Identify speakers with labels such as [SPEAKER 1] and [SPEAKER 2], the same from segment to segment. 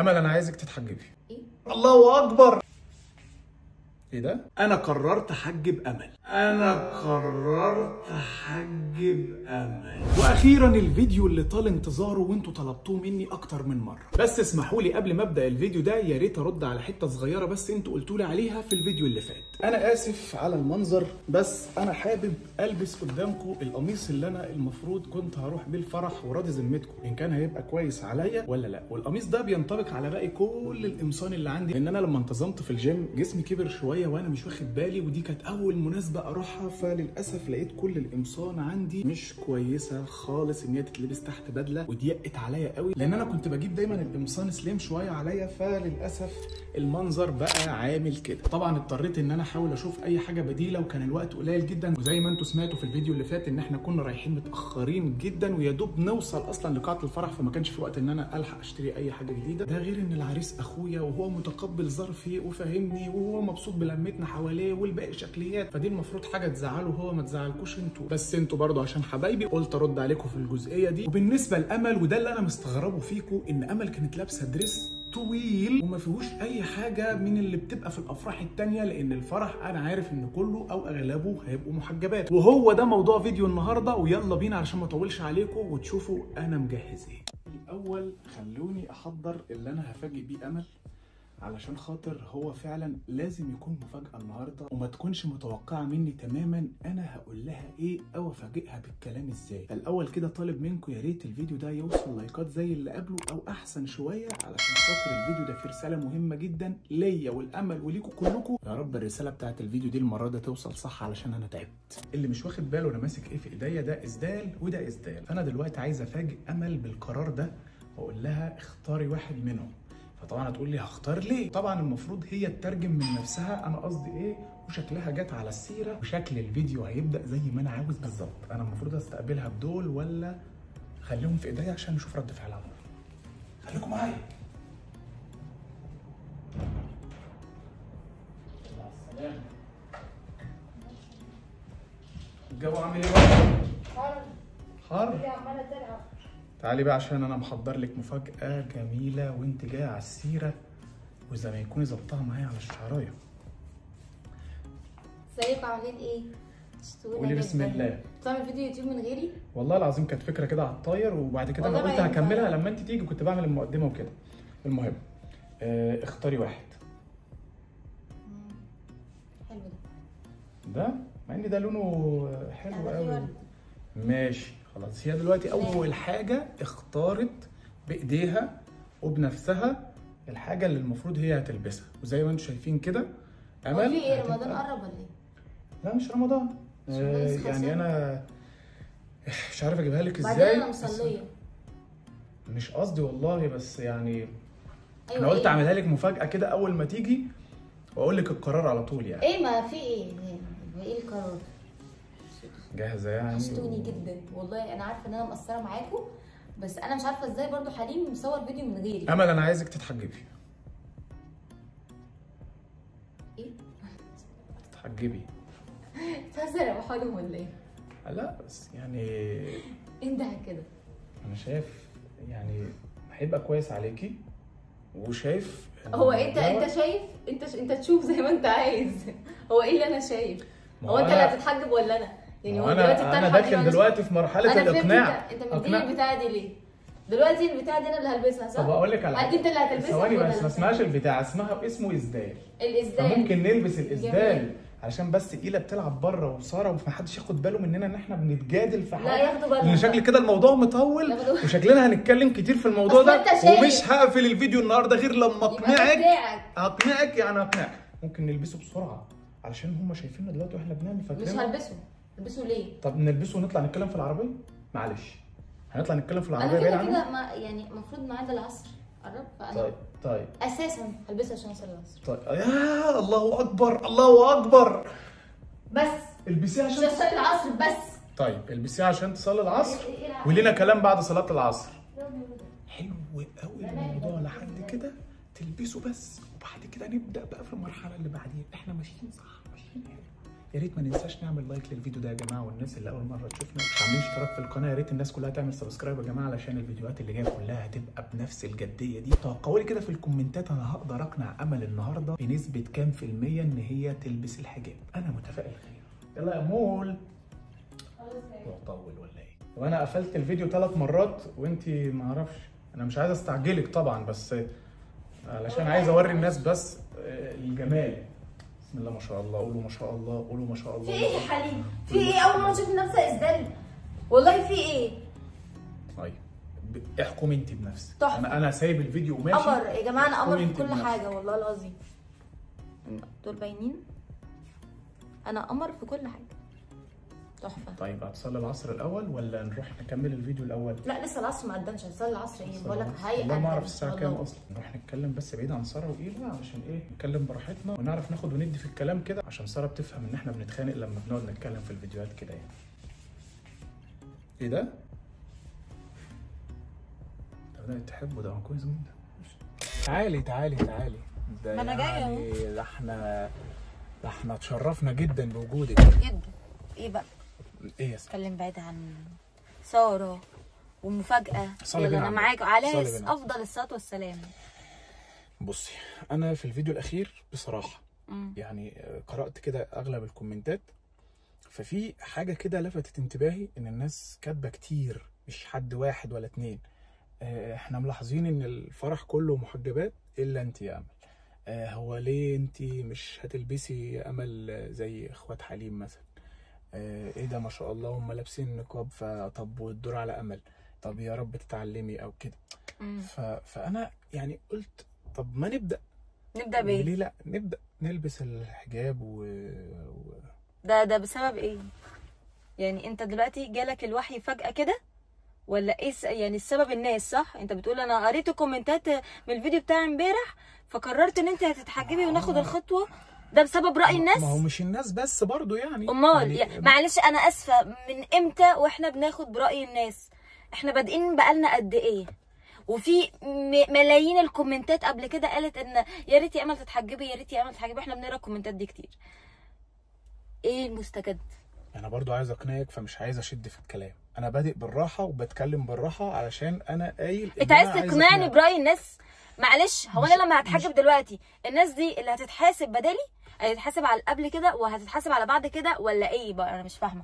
[SPEAKER 1] امل أنا عايزك تتحجبي الله أكبر. إيه ده؟ أنا قررت أحجب أمل. أنا قررت أحجب أمل. وأخيرا الفيديو اللي طال انتظاره وانتوا طلبتوه مني أكتر من مرة. بس اسمحوا لي قبل ما أبدأ الفيديو ده يا ريت أرد على حتة صغيرة بس أنتوا قلتوا لي عليها في الفيديو اللي فات. أنا آسف على المنظر بس أنا حابب ألبس قدامكم القميص اللي أنا المفروض كنت هروح بيه الفرح وراضي ذمتكم. إن كان هيبقى كويس عليا ولا لأ. والقميص ده بينطبق على باقي كل القمصان اللي عندي. لأن أنا لما انتظمت في الجيم جسمي كبر شوية وأنا مش واخد بالي ودي كانت أول مناسبة أروحها فللأسف لقيت كل القمصان عندي مش كويسة خالص إن هي تتلبس تحت بدلة وضيقت عليا قوي لأن أنا كنت بجيب دايما القمصان سليم شوية عليا فللأسف المنظر بقى عامل كده. طبعا اضطريت إن أنا أحاول أشوف أي حاجة بديلة وكان الوقت قليل جدا. وزي ما أنتم سمعتوا في الفيديو اللي فات إن إحنا كنا رايحين متأخرين جدا ويا دوب نوصل أصلا لقاعة الفرح فما كانش في وقت إن أنا ألحق أشتري أي حاجة جديدة. ده غير إن العريس أخويا وهو متقبل ظرفي وفاهمني وهو مبسوط بلمتنا حواليه والباقي شكليات. فدي المفروض حاجة تزعله هو ما تزعلكوش أنتوا. بس أنتوا برضو عشان حبايبي قلت ارد عليكم في الجزئية دي. وبالنسبة لأمل وده اللي أنا مستغربه فيكم إن أمل كانت لابسة دريس طويل وما فيهوش أي حاجة من اللي بتبقى في الأفراح التانية لأن الفرح أنا عارف إن كله أو أغلبه هيبقوا محجبات. وهو ده موضوع فيديو النهارده ويلا بينا علشان ما أطولش عليكم وتشوفوا أنا مجهز إيه. الأول خلوني أحضر اللي أنا هفاجئ بيه أمل. علشان خاطر هو فعلا لازم يكون مفاجأة النهاردة وما تكونش متوقعة مني تماما أنا هقول لها إيه أو أفاجئها بالكلام إزاي. فالاول كده طالب منكم يا ريت الفيديو ده يوصل لايكات زي اللي قبله أو أحسن شوية علشان خاطر الفيديو ده فيه رسالة مهمة جدا ليا والأمل وليكم كلكم. يا رب الرسالة بتاعت الفيديو دي المرة دي توصل صح علشان أنا تعبت. اللي مش واخد باله أنا ماسك إيه في إيديا ده اسدال وده اسدال فانا دلوقتي عايز أفاجئ أمل بالقرار ده وأقول لها اختاري واحد منهم. فطبعا هتقول لي هختار ليه؟ طبعا المفروض هي تترجم من نفسها. أنا قصدي إيه؟ وشكلها جت على السيرة وشكل الفيديو هيبدأ زي ما أنا عاوز بالظبط. أنا المفروض أستقبلها بدول ولا خليهم في إيديا عشان نشوف رد فعلها؟ خليكم معايا. الجو عامل إيه بقى؟ حر.
[SPEAKER 2] عمالة تلعب.
[SPEAKER 1] تعالي بقى عشان أنا محضر لك مفاجأة جميلة وأنت جاية على السيرة وزي ما يكوني ظبطها معايا على الشعراية
[SPEAKER 2] ازيكم عاملين إيه؟
[SPEAKER 1] قولي بسم. الله
[SPEAKER 2] بتعمل فيديو يوتيوب من غيري؟
[SPEAKER 1] والله العظيم كانت فكرة كده على الطاير وبعد كده
[SPEAKER 2] أنا
[SPEAKER 1] قلت. هكملها لما أنت تيجي كنت بعمل المقدمة وكده المهم آه اختاري واحد
[SPEAKER 2] حلو ده
[SPEAKER 1] ده مع إن ده لونه حلو قوي. ماشي خلاص هي دلوقتي أول حاجة اختارت بإيديها وبنفسها الحاجة اللي المفروض هي هتلبسها وزي ما أنتم شايفين كده أمل
[SPEAKER 2] في
[SPEAKER 1] إيه
[SPEAKER 2] رمضان قرب ولا إيه؟
[SPEAKER 1] لا مش رمضان آه يعني. أنا مش عارف أجيبها لك
[SPEAKER 2] بعدين
[SPEAKER 1] إزاي
[SPEAKER 2] أنا
[SPEAKER 1] بس
[SPEAKER 2] مصلية
[SPEAKER 1] مش قصدي والله بس يعني
[SPEAKER 2] أيوه
[SPEAKER 1] أنا قلت
[SPEAKER 2] إيه؟
[SPEAKER 1] أعملها لك مفاجأة كده أول ما تيجي وأقول لك القرار على طول يعني
[SPEAKER 2] إيه ما في إيه؟ إيه القرار؟
[SPEAKER 1] جاهزة يعني.
[SPEAKER 2] وحشتوني جدا. والله أنا عارفة إن أنا مقصرة معاكم بس أنا مش عارفة إزاي برضو حليم مصور فيديو من غيري.
[SPEAKER 1] امل أنا عايزك تتحجبي.
[SPEAKER 2] إيه؟
[SPEAKER 1] تتحجبي.
[SPEAKER 2] بتهزر يا أبو حليم ولا إيه؟
[SPEAKER 1] لا بس يعني
[SPEAKER 2] انده كده.
[SPEAKER 1] أنا شايف يعني هيبقى كويس عليكي وشايف
[SPEAKER 2] هو انت أنت شايف؟ أنت أنت تشوف زي ما أنت عايز. هو إيه اللي أنا شايف؟ هو
[SPEAKER 1] أنت
[SPEAKER 2] اللي هتتحجب ولا أنا؟ يعني هو دلوقتي أنا
[SPEAKER 1] داخل دلوقتي في
[SPEAKER 2] مرحلة الإقناع.
[SPEAKER 1] أنت.
[SPEAKER 2] مديني البتاعه دي ليه؟ دلوقتي البتاعه دي أنا اللي هلبسها صح؟
[SPEAKER 1] طب أقول لك على
[SPEAKER 2] هل أنت اللي هتلبسها
[SPEAKER 1] ثواني بس ما
[SPEAKER 2] لا؟
[SPEAKER 1] اسمهاش البتاع اسمها اسمه إسدال.
[SPEAKER 2] الإسدال.
[SPEAKER 1] فممكن نلبس الإسدال
[SPEAKER 2] جميل.
[SPEAKER 1] علشان بس ايلا بتلعب بره وساره ومحدش ياخد باله مننا إن إحنا بنتجادل في
[SPEAKER 2] لا
[SPEAKER 1] حاجة.
[SPEAKER 2] ياخدوا بالهم.
[SPEAKER 1] لأن شكل كده الموضوع مطول وشكلنا هنتكلم كتير في الموضوع ده. ومش هقفل الفيديو النهارده غير لما
[SPEAKER 2] أقنعك.
[SPEAKER 1] أقنعك. يعني أقنعك. ممكن نلبسه بسرعة علشان هم شايفيننا دلوقتي وإحنا بنعمل
[SPEAKER 2] مش
[SPEAKER 1] فاكرين
[SPEAKER 2] هلبسه. البسه ليه؟
[SPEAKER 1] طب نلبسه ونطلع نتكلم في العربية؟ معلش. هنطلع نتكلم في العربية بعيد عنهم
[SPEAKER 2] كده ما يعني المفروض ميعاد العصر. قرب؟ فأنا
[SPEAKER 1] طيب طيب.
[SPEAKER 2] أساسا هلبسها عشان اصلي العصر.
[SPEAKER 1] طيب. يا الله أكبر الله أكبر.
[SPEAKER 2] بس.
[SPEAKER 1] البسيه
[SPEAKER 2] مش
[SPEAKER 1] عشان
[SPEAKER 2] اصلي العصر بس.
[SPEAKER 1] طيب البسيه عشان تصلي العصر؟
[SPEAKER 2] إيه- إيه؟
[SPEAKER 1] ولينا كلام بعد صلاة العصر. حلو قوي الموضوع. لحد كده تلبسه بس. وبعد كده نبدأ بقى في المرحلة اللي بعدين. إحنا ماشيين صح ماشيين. حلو يا ريت ما ننساش نعمل like للفيديو ده يا جماعة والناس اللي أول مرة تشوفنا مش عاملين اشتراك في القناة. يا ريت الناس كلها تعمل subscribe يا جماعة علشان الفيديوهات اللي جاية كلها هتبقى بنفس الجدية دي. توقعوا لي كده في الكومنتات أنا هقدر أقنع أمل النهارده بنسبة كام في المية إن هي تلبس الحجاب؟ أنا متفائل خير. يلا يا مول. طول ولا إيه؟ وأنا قفلت الفيديو ثلاث مرات وأنت ما أعرفش. أنا مش عايز أستعجلك طبعا بس علشان عايز أوري الناس بس آه، الجمال. بسم الله ما شاء الله قولوا ما شاء الله قولوا ما شاء الله.
[SPEAKER 2] في إيه يا حليم؟ في إيه؟ أول مرة أشوف نفسي ازدل والله في إيه؟
[SPEAKER 1] طيب احكم انت بنفسك.
[SPEAKER 2] تحفة.
[SPEAKER 1] أنا أنا سايب الفيديو وماشي.
[SPEAKER 2] قمر يا جماعة أنا قمر في كل
[SPEAKER 1] بنفسك.
[SPEAKER 2] حاجة والله العظيم. دول باينين؟ أنا قمر في كل حاجة. تحفة.
[SPEAKER 1] طيب هتصلي العصر الأول ولا نروح نكمل الفيديو الأول؟
[SPEAKER 2] لا لسه العصر ما قدمش هنصلي العصر إيه؟ بقول لك. هيئه
[SPEAKER 1] والله ما أعرف
[SPEAKER 2] الساعة
[SPEAKER 1] كام. أصلا. نروح نتكلم بس بعيد عن سارة وايلا علشان إيه؟ نتكلم براحتنا ونعرف ناخد وندي في الكلام كده عشان سارة بتفهم إن إحنا بنتخانق لما بنقعد نتكلم في الفيديوهات كده يعني. إيه ده؟ ده بدأت تحبه ده كويس جدا. تعالي تعالي تعالي. ده
[SPEAKER 2] ما أنا جاية أهو.
[SPEAKER 1] يعني ده إحنا ده إحنا اتشرفنا جدا بوجودك.
[SPEAKER 2] جدا. إيه بقى؟
[SPEAKER 1] إيه يا؟
[SPEAKER 2] اتكلم بعيد عن ساره ومفاجأة
[SPEAKER 1] صلي أنا
[SPEAKER 2] معاك. عليه. أفضل الصلاة والسلام
[SPEAKER 1] بصي أنا في الفيديو الأخير بصراحة
[SPEAKER 2] مم.
[SPEAKER 1] يعني قرأت كده أغلب الكومنتات ففي حاجة كده لفتت انتباهي إن الناس كاتبة كتير مش حد واحد ولا اتنين آه، إحنا ملاحظين إن الفرح كله محجبات إلا انت يا أمل آه، هو ليه انت مش هتلبسي أمل زي إخوات حليم مثلا آه، إيه ده؟ ما شاء الله هم لابسين نقاب فطب والدور على أمل؟ طب يا رب تتعلمي أو كده. ف... فأنا يعني قلت طب ما نبدأ.
[SPEAKER 2] نبدأ بإيه؟
[SPEAKER 1] ليه لأ؟ نبدأ نلبس الحجاب و... و...
[SPEAKER 2] ده ده بسبب إيه؟ يعني أنت دلوقتي جالك الوحي فجأة كده؟ ولا إيه يعني السبب الناس صح؟ أنت بتقول أنا قريت الكومنتات من الفيديو بتاع امبارح فقررت إن أنت هتتحجبي وناخد الخطوة؟ ده بسبب رأي الناس؟
[SPEAKER 1] ما هو مش الناس بس برضو يعني.
[SPEAKER 2] أمال
[SPEAKER 1] يعني
[SPEAKER 2] معلش أنا آسفة. من إمتى وإحنا بناخد برأي الناس؟ إحنا بادئين بقالنا قد إيه؟ وفي ملايين الكومنتات قبل كده قالت إن يا ريت يا امل تتحجبي يا ريت يا امل تتحجبي. إحنا بنقرأ الكومنتات دي كتير. إيه المستجد؟
[SPEAKER 1] أنا برضو عايز أقنعك فمش عايز أشد في الكلام. أنا بادئ بالراحة وبتكلم بالراحة علشان أنا قايل
[SPEAKER 2] أنت عايز تقنعني. برأي الناس؟ معلش هو أنا لما هتحجب دلوقتي الناس دي اللي هتتحاسب بدالي؟ هتتحاسب على قبل كده وهتتحاسب على بعد كده ولا إيه بقى؟ أنا مش فاهمة.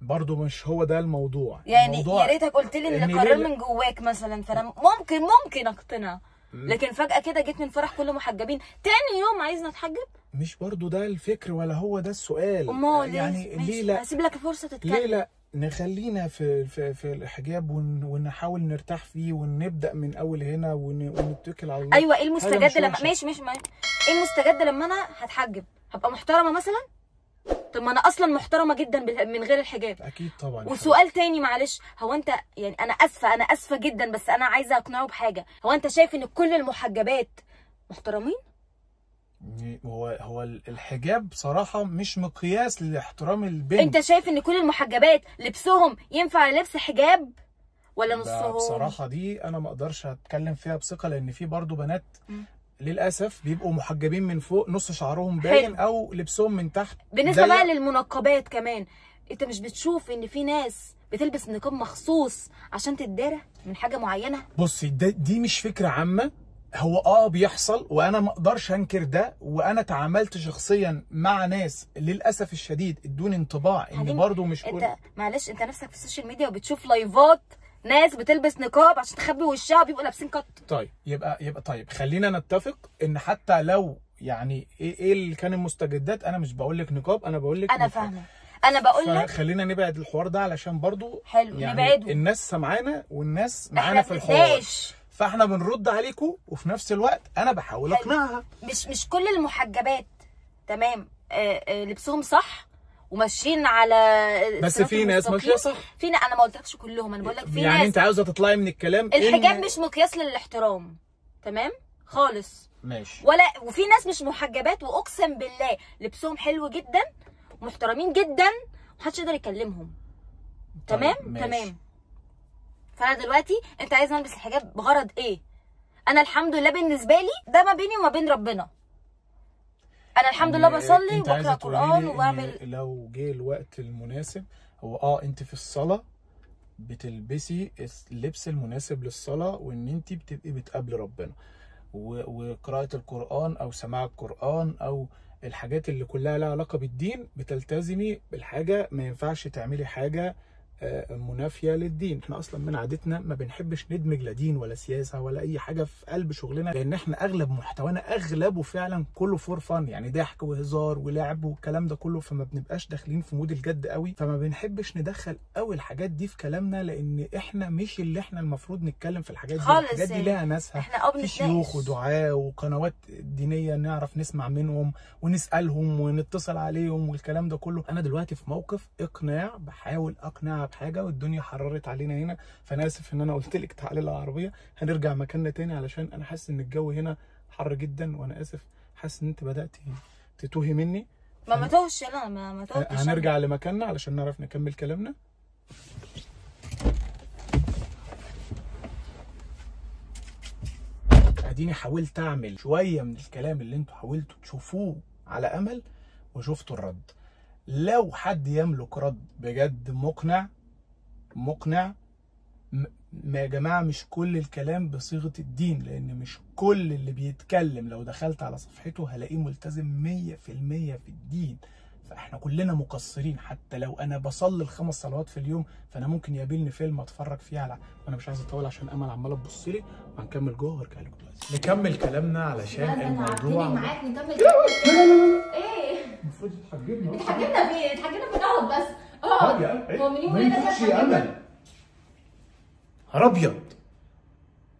[SPEAKER 1] برضو مش هو ده الموضوع.
[SPEAKER 2] يعني يا ريتك قلت لي
[SPEAKER 1] إن
[SPEAKER 2] إن
[SPEAKER 1] ليه
[SPEAKER 2] قرار
[SPEAKER 1] لا-
[SPEAKER 2] من جواك مثلا فأنا ممكن ممكن أقتنع. لكن فجأة كده جيت من فرح كله محجبين. تاني يوم عايزنا نتحجب؟
[SPEAKER 1] مش برضو ده الفكر ولا هو ده السؤال.
[SPEAKER 2] أمال
[SPEAKER 1] يعني؟ ليه لا
[SPEAKER 2] هسيب لك الفرصة تتكلم.
[SPEAKER 1] ليه لا نخلينا في في في الحجاب ون ونحاول نرتاح فيه ونبدأ من أول هنا ون ونتكل على الله.
[SPEAKER 2] أيوه
[SPEAKER 1] إيه
[SPEAKER 2] المستجد لما. ماشي ماشي إيه المستجد لما أنا هتحجب؟ هبقى محترمة مثلا؟ طب ما أنا أصلا محترمة جدا من غير الحجاب.
[SPEAKER 1] أكيد طبعا.
[SPEAKER 2] وسؤال تاني معلش هو أنت يعني أنا آسفة أنا آسفة جدا بس أنا عايزة أقنعه بحاجة. هو أنت شايف إن كل المحجبات محترمين؟
[SPEAKER 1] هو هو الحجاب بصراحه مش مقياس لاحترام البنت
[SPEAKER 2] انت شايف ان كل المحجبات لبسهم ينفع لبس حجاب ولا نصهم
[SPEAKER 1] بصراحة دي أنا ما أقدرش أتكلم فيها بثقة لأن في برضو بنات. للأسف بيبقوا محجبين من فوق نص شعرهم باين. أو لبسهم من تحت بالنسبة.
[SPEAKER 2] بقى للمنقبات كمان أنت مش بتشوف إن في ناس بتلبس نقاب مخصوص عشان تتدارى من حاجة معينة
[SPEAKER 1] بصي دي مش فكرة عامة هو آه بيحصل وأنا ما أقدرش أنكر ده وأنا تعاملت شخصيا مع ناس للأسف الشديد ادوني انطباع
[SPEAKER 2] إن
[SPEAKER 1] برضو مش كل
[SPEAKER 2] انت معلش أنت نفسك في ال social media وبتشوف لايفات ناس بتلبس نقاب عشان تخبي وشها بيبقوا لابسين cut
[SPEAKER 1] طيب يبقى يبقى طيب خلينا نتفق إن حتى لو يعني إيه إيه اللي كان المستجدات أنا مش بقول لك نقاب أنا بقول لك
[SPEAKER 2] أنا فاهمة. أنا بقول لك
[SPEAKER 1] فخلينا نبعد الحوار ده علشان برضو
[SPEAKER 2] حلو،
[SPEAKER 1] يعني
[SPEAKER 2] نبعده.
[SPEAKER 1] الناس سامعانا والناس معانا في الحوار. فاحنا بنرد عليكم وفي نفس الوقت أنا بحاول. أقنعها.
[SPEAKER 2] مش مش كل المحجبات تمام آه آه لبسهم صح وماشيين على
[SPEAKER 1] بس في ناس. ماشية صح.
[SPEAKER 2] في نا- أنا ما قلتلكش كلهم أنا بقول لك في
[SPEAKER 1] يعني
[SPEAKER 2] ناس.
[SPEAKER 1] أنت عاوزة تطلعي من الكلام
[SPEAKER 2] الحجاب
[SPEAKER 1] إن-
[SPEAKER 2] مش مقياس للاحترام تمام؟ خالص.
[SPEAKER 1] ماشي.
[SPEAKER 2] ولا وفي ناس مش محجبات وأقسم بالله لبسهم حلو جدا ومحترمين جدا ومحدش يقدر يكلمهم.
[SPEAKER 1] طيب،
[SPEAKER 2] تمام
[SPEAKER 1] ماشي.
[SPEAKER 2] تمام. فانا دلوقتي انت عايز البس الحجاب بغرض إيه؟ أنا الحمد لله بالنسبة لي ده ما بيني وما بين ربنا. أنا الحمد لله بصلي
[SPEAKER 1] وبقرأ قرآن
[SPEAKER 2] وبعمل
[SPEAKER 1] لو جه الوقت المناسب هو آه انت في الصلاة بتلبسي اللبس المناسب للصلاة وإن انت بتبقي بتقابلي ربنا. وقراءة القرآن أو سماع القرآن أو الحاجات اللي كلها لها علاقة بالدين بتلتزمي بالحاجة ما ينفعش تعملي حاجة منافية للدين. إحنا أصلا من عادتنا ما بنحبش ندمج لا دين ولا سياسة ولا أي حاجة في قلب شغلنا لأن إحنا أغلب محتوانا أغلبه فعلا كله for fun يعني ضحك وهزار ولعب والكلام ده كله فما بنبقاش داخلين في mood الجد قوي. فما بنحبش ندخل قوي الحاجات دي في كلامنا لأن إحنا مش اللي إحنا المفروض نتكلم في الحاجات دي.
[SPEAKER 2] خالص
[SPEAKER 1] الحاجات دي
[SPEAKER 2] يعني.
[SPEAKER 1] لها ناسها.
[SPEAKER 2] إحنا
[SPEAKER 1] في شيوخ ودعاة وقنوات دينية نعرف نسمع منهم ونسألهم ونتصل عليهم والكلام ده كله. أنا دلوقتي في موقف إقناع بحاول بحاجة والدنيا حررت علينا هنا فأنا آسف إن أنا قلت لك تعالي العربية. هنرجع مكاننا تاني علشان أنا حاسس إن الجو هنا حر جدا وأنا آسف حاسس إن أنت بدأتي تتوهي مني.
[SPEAKER 2] ما ما توهش لا ما ما توهش
[SPEAKER 1] هنرجع لمكاننا علشان نعرف نكمل كلامنا. اديني حاولت اعمل شوية من الكلام اللي أنتوا حاولتوا تشوفوه على امل وشفتوا الرد. لو حد يملك رد بجد مقنع مقنع يا جماعة مش كل الكلام بصيغة الدين لأن مش كل اللي بيتكلم لو دخلت على صفحته هلاقيه ملتزم 100% في الدين. فإحنا كلنا مقصرين حتى لو أنا بصلي الخمس صلوات في اليوم فأنا ممكن يقابلني فيلم أتفرج فيه على وأنا مش عايز أطول عشان أمل عماله تبص لي. وهنكمل جوه وأرجع لكم دلوقتي. نكمل كلامنا علشان الموضوع
[SPEAKER 2] معاك نكمل. إيه؟
[SPEAKER 1] المفروض تحجبنا
[SPEAKER 2] اتحجبنا فين اتحجبنا في الأول بس. آه. هو من يوم
[SPEAKER 1] ما ينفعش يا. أمل. نهار أبيض.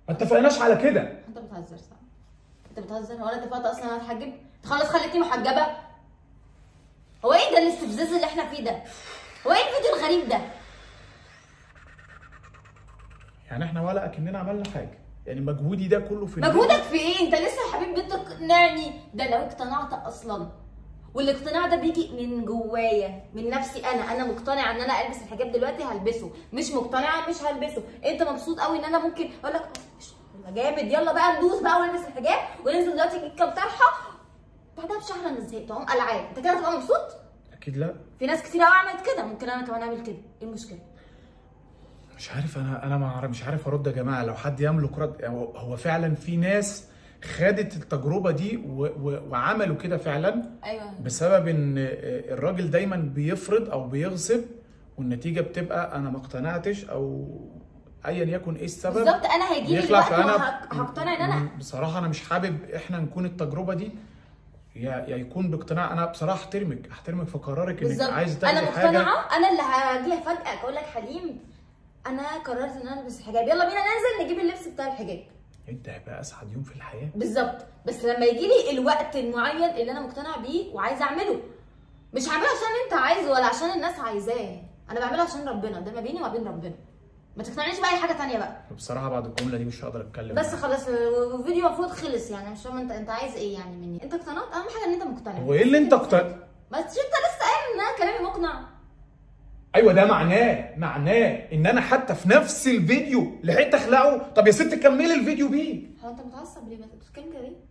[SPEAKER 1] ما اتفقناش على كده.
[SPEAKER 2] أنت بتهزر صح؟ أنت بتهزر؟ هو أنا اتفقت أصلا أنا أتحجب؟ انت خلاص خليتني محجبة؟ هو إيه ده الاستفزاز اللي إحنا فيه ده؟ هو إيه الفيديو الغريب ده؟
[SPEAKER 1] يعني إحنا ولا أكننا عملنا حاجة. يعني مجهودي ده كله في
[SPEAKER 2] مجهودك في إيه؟ أنت لسه يا حبيبي بتقنعني ده لو اقتنعت أصلا. والاقتناع ده بيجي من جوايا من نفسي أنا. أنا مقتنعه إن أنا ألبس الحجاب دلوقتي هلبسه. مش مقتنعه مش هلبسه. أنت مبسوط قوي إن أنا ممكن أقول لك جامد. يلا بقى ندوس بقى ونلبس الحجاب وننزل دلوقتي كام طرحة. بعدها بشهر أنا زهقت اقوم العاب أنت كده هتبقى مبسوط؟
[SPEAKER 1] أكيد لأ.
[SPEAKER 2] في ناس كتير قوي عملت كده. ممكن أنا كمان أعمل كده. إيه المشكلة؟
[SPEAKER 1] مش عارف أنا أنا مش عارف أرد يا جماعة. لو حد يملك رد هو هو فعلا في ناس خدت التجربة دي و... و... وعملوا كده فعلا
[SPEAKER 2] أيوه.
[SPEAKER 1] بسبب إن الراجل دايما بيفرض أو بيغصب والنتيجة بتبقى أنا ما اقتنعتش أو ايا يكن إيه السبب.
[SPEAKER 2] بالظبط أنا هيجي لي
[SPEAKER 1] بيخلع
[SPEAKER 2] الوقت
[SPEAKER 1] فأنا
[SPEAKER 2] وهقتنع إن أنا
[SPEAKER 1] بصراحة أنا مش حابب إحنا نكون التجربة دي. يا يا يكون باقتناع. أنا بصراحة أحترمك أحترمك في قرارك
[SPEAKER 2] إنك
[SPEAKER 1] عايز
[SPEAKER 2] أنا
[SPEAKER 1] تعمل حاجة.
[SPEAKER 2] مقتنعة. أنا اللي هاجي افاجئك أقول لك حليم أنا قررت إن أنا ألبس الحجاب يلا بينا ننزل نجيب اللبس بتاع الحجاب.
[SPEAKER 1] انت هيبقى اسعد يوم في الحياة.
[SPEAKER 2] بالظبط. بس لما يجي لي الوقت المعين اللي أنا مقتنع بيه وعايزه اعمله مش هعمله عشان انت عايزه ولا عشان الناس عايزاه. أنا بعمله عشان ربنا. ده ما بيني وما بين ربنا. ما تقنعنيش بأي حاجة تانية بقى.
[SPEAKER 1] بصراحة بعد الجملة دي مش هقدر أتكلم
[SPEAKER 2] بس خلاص الفيديو المفروض خلص يعني. مش فاهمة انت انت عايز إيه يعني مني؟ انت اقتنعت؟ أهم حاجة إن أنت مقتنع.
[SPEAKER 1] هو إيه اللي أنت اقتنعت؟
[SPEAKER 2] بس انت لسه قايل إن أنا كلامي مقنع.
[SPEAKER 1] أيوه ده معناه معناه إن أنا حتى في نفس الفيديو لحقت أخلعه. طب يا ست كملي الفيديو بيه.
[SPEAKER 2] هو أنت متعصب ليه؟ بس بتتكلم كده ليه؟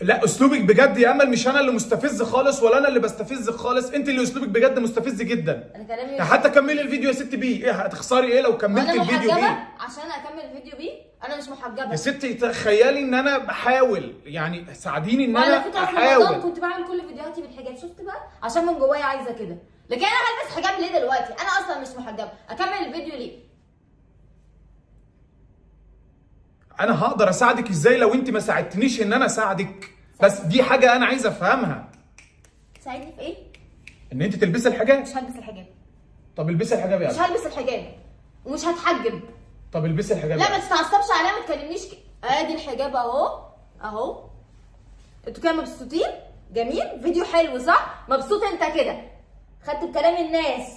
[SPEAKER 1] لا أسلوبك بجد يا أمل مش أنا اللي مستفز خالص ولا أنا اللي بستفزك خالص. أنت اللي أسلوبك بجد مستفز جدا.
[SPEAKER 2] أنا كلامي
[SPEAKER 1] يعني حتى كملي الفيديو يا ست بيه. إيه هتخسري إيه لو كملت
[SPEAKER 2] أنا
[SPEAKER 1] الفيديو
[SPEAKER 2] محجبة؟
[SPEAKER 1] بيه
[SPEAKER 2] عشان أكمل الفيديو بيه؟ أنا مش محجبة.
[SPEAKER 1] يا ستي تخيلي إن أنا بحاول. يعني ساعديني
[SPEAKER 2] إن
[SPEAKER 1] أنا
[SPEAKER 2] فكره في رمضان
[SPEAKER 1] أحاول.
[SPEAKER 2] كنت بعمل كل فيديوهاتي بالحجاب. شفت بقى؟ عشان من جوايا عايزة كده. لكن أنا هلبس حجاب ليه دلوقتي؟ أنا أصلا مش محجبة. أكمل الفيديو ليه؟
[SPEAKER 1] أنا هقدر أساعدك إزاي لو أنت ما ساعدتنيش إن أنا أساعدك؟ بس دي حاجة أنا عايز أفهمها.
[SPEAKER 2] تساعدني في إيه؟
[SPEAKER 1] إن أنت تلبسي الحجاب؟
[SPEAKER 2] مش هلبس الحجاب.
[SPEAKER 1] طب البسي الحجاب يا
[SPEAKER 2] مش. هلبس الحجاب. ومش هتحجب.
[SPEAKER 1] طب البسي الحجاب
[SPEAKER 2] لا ما
[SPEAKER 1] أمل.
[SPEAKER 2] تتعصبش عليا ما تكلمنيش. أدي الحجاب أهو. أهو. أنتوا كده مبسوطين؟ جميل. فيديو حلو صح؟ مبسوط أنت كده. خدت بكلام الناس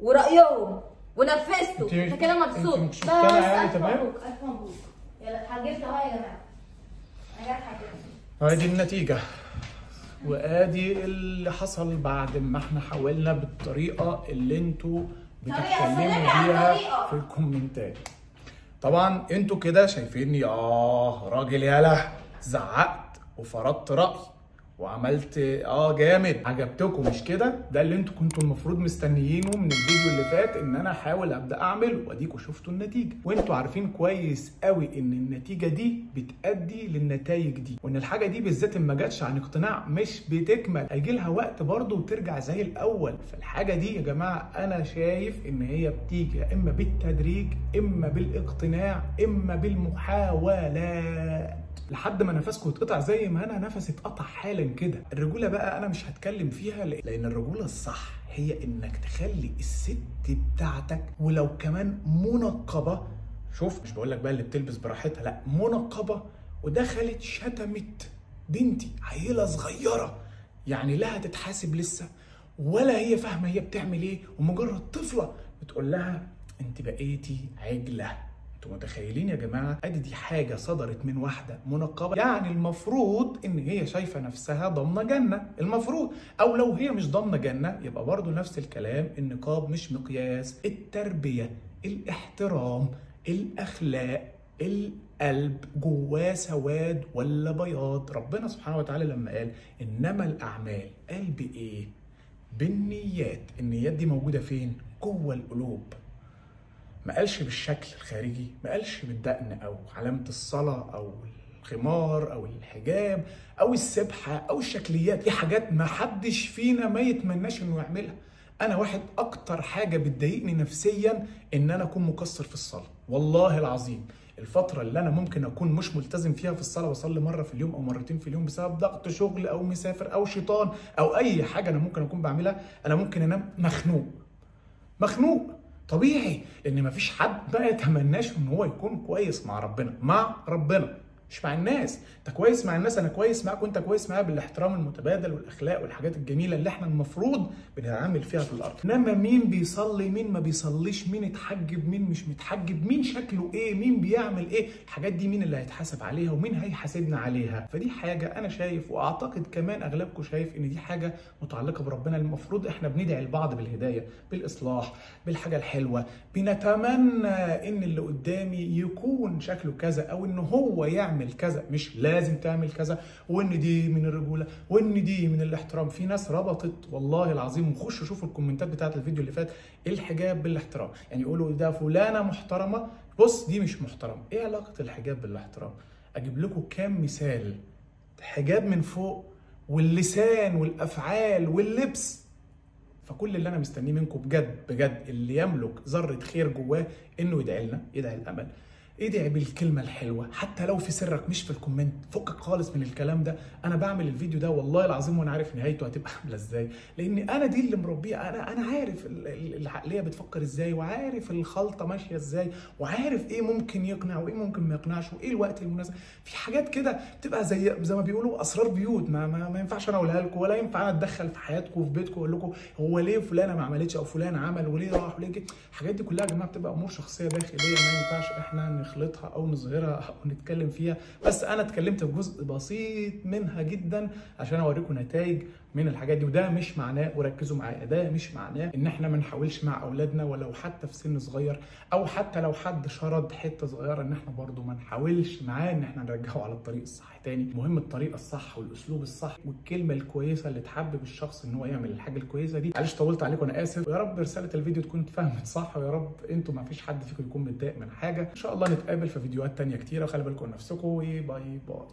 [SPEAKER 2] ورأيهم ونفذته.
[SPEAKER 1] انت-
[SPEAKER 2] كده مبسوط. بس
[SPEAKER 1] تمام؟
[SPEAKER 2] مبروك الف مبروك يلا اتحجبت أهو يا جماعة. أنا جت اتحجبت
[SPEAKER 1] وادي النتيجة. وادي اللي حصل بعد ما إحنا حاولنا بالطريقة اللي
[SPEAKER 2] أنتوا
[SPEAKER 1] بتتكلموا بيها. في الكومنتات. طبعا أنتوا كده شايفيني آه راجل يالا زعقت وفرضت رأي. وعملت آه جامد. عجبتكم مش كده؟ ده اللي أنتوا كنتوا المفروض مستنيينه من الفيديو اللي فات إن أنا أحاول أبدأ أعمله. واديكوا شفتوا النتيجة. وأنتوا عارفين كويس قوي إن النتيجة دي بتأدي للنتائج دي. وإن الحاجة دي بالذات ما جاتش عن اقتناع مش بتكمل. هيجي لها وقت برضه وترجع زي الأول. فالحاجة دي يا جماعة أنا شايف إن هي بتيجي يا إما بالتدريج إما بالإقتناع إما بالمحاولات. لحد ما نفسكم يتقطع زي ما أنا نفسي اتقطع حالا كده. الرجولة بقى أنا مش هتكلم فيها لأن الرجولة الصح هي إنك تخلي الست بتاعتك ولو كمان منقبة شوف مش بقول لك بقى اللي بتلبس براحتها لأ منقبة ودخلت شتمت بنتي عيلة صغيرة يعني لا هتتحاسب لسه ولا هي فاهمة هي بتعمل إيه ومجرد طفلة بتقول لها أنت بقيتي عجلة. أنتوا متخيلين يا جماعة؟ ادي دي حاجة صدرت من واحدة منقبة. يعني المفروض إن هي شايفة نفسها ضامنة جنة. المفروض. أو لو هي مش ضامنة جنة يبقى برضو نفس الكلام. النقاب مش مقياس. التربية الاحترام الأخلاق القلب جواه سواد ولا بياض. ربنا سبحانه وتعالى لما قال إنما الأعمال قال بإيه؟ بالنيات. النيات دي موجودة فين؟ جوه القلوب. ما قالش بالشكل الخارجي ما قالش بالدقن أو علامة الصلاة أو الخمار أو الحجاب أو السبحة أو الشكليات. دي حاجات ما حدش فينا ما يتمناش إنه يعملها. أنا واحد أكتر حاجة بتضايقني نفسيا إن أنا أكون مقصر في الصلاة. والله العظيم الفترة اللي أنا ممكن أكون مش ملتزم فيها في الصلاة وأصلي مرة في اليوم أو مرتين في اليوم بسبب ضغط شغل أو مسافر أو شيطان أو أي حاجة أنا ممكن أكون بعملها أنا ممكن أنام مخنوق. مخنوق. طبيعي لأن مفيش حد ما يتمناش إن هو يكون كويس مع ربنا مع ربنا. مش مع الناس. انت كويس مع الناس أنا كويس معاك وانت كويس معايا بالاحترام المتبادل والاخلاق والحاجات الجميلة اللي إحنا المفروض بنتعامل فيها في الأرض. انما مين بيصلي مين ما بيصليش مين اتحجب مين مش متحجب مين شكله إيه مين بيعمل إيه الحاجات دي مين اللي هيتحاسب عليها ومين هيحاسبنا عليها؟ فدي حاجة أنا شايف وأعتقد كمان أغلبكم شايف إن دي حاجة متعلقة بربنا. المفروض إحنا بندعي البعض بالهداية بالإصلاح بالحاجة الحلوة. بنتمنى إن اللي قدامي يكون شكله كذا أو إن هو يعمل تعمل كذا مش لازم تعمل كذا. وإن دي من الرجولة وإن دي من الاحترام. في ناس ربطت والله العظيم وخشوا شوفوا الكومنتات بتاعت الفيديو اللي فات الحجاب بالاحترام. يعني يقولوا ده فلانة محترمة. بص دي مش محترمة. إيه علاقة الحجاب بالاحترام؟ أجيب لكم كام مثال. حجاب من فوق واللسان والأفعال واللبس. فكل اللي أنا مستنيه منكم بجد بجد اللي يملك ذرة خير جواه إنه يدعي لنا يدعي الأمل. ادعي بالكلمة الحلوة. حتى لو في سرك مش في الكومنت فكك خالص من الكلام ده. أنا بعمل الفيديو ده والله العظيم وأنا عارف نهايته هتبقى عاملة إزاي. لأن أنا دي اللي مربية. أنا أنا عارف العقلية بتفكر إزاي وعارف الخلطة ماشية إزاي وعارف إيه ممكن يقنع وإيه ممكن ما يقنعش وإيه الوقت المناسب. في حاجات كده بتبقى زي زي ما بيقولوا أسرار بيوت. ما, ما, ما ينفعش أنا أقولها لكم ولا ينفع أنا أتدخل في حياتكم وفي بيتكم وأقول لكم هو ليه فلانة ما عملتش أو فلان عمل وليه راح وليه الحاجات دي كلها يا جماعة بتبقى أمور شخصية داخلية. ما ينفعش إحنا نخلطها أو نظهرها أو نتكلم فيها. بس أنا اتكلمت في جزء بسيط منها جدا عشان أوريكم نتائج من الحاجات دي. وده مش معناه وركزوا معايا ده مش معناه إن إحنا ما نحاولش مع أولادنا ولو حتى في سن صغير أو حتى لو حد شرد حتة صغيرة إن إحنا برضو ما نحاولش معاه إن إحنا نرجعه على الطريق الصح تاني. المهم الطريقة الصح والأسلوب الصح والكلمة الكويسة اللي تحبب الشخص إن هو يعمل الحاجة الكويسة دي. معلش طولت عليكم أنا آسف. ويا رب رسالة الفيديو تكون اتفهمت صح ويا رب أنتوا ما فيش حد فيكم يكون متضايق من حاجة. إن شاء الله نتقابل في فيديوهات تانية كتيرة. وخلي بالكم نفسكم وباي باي.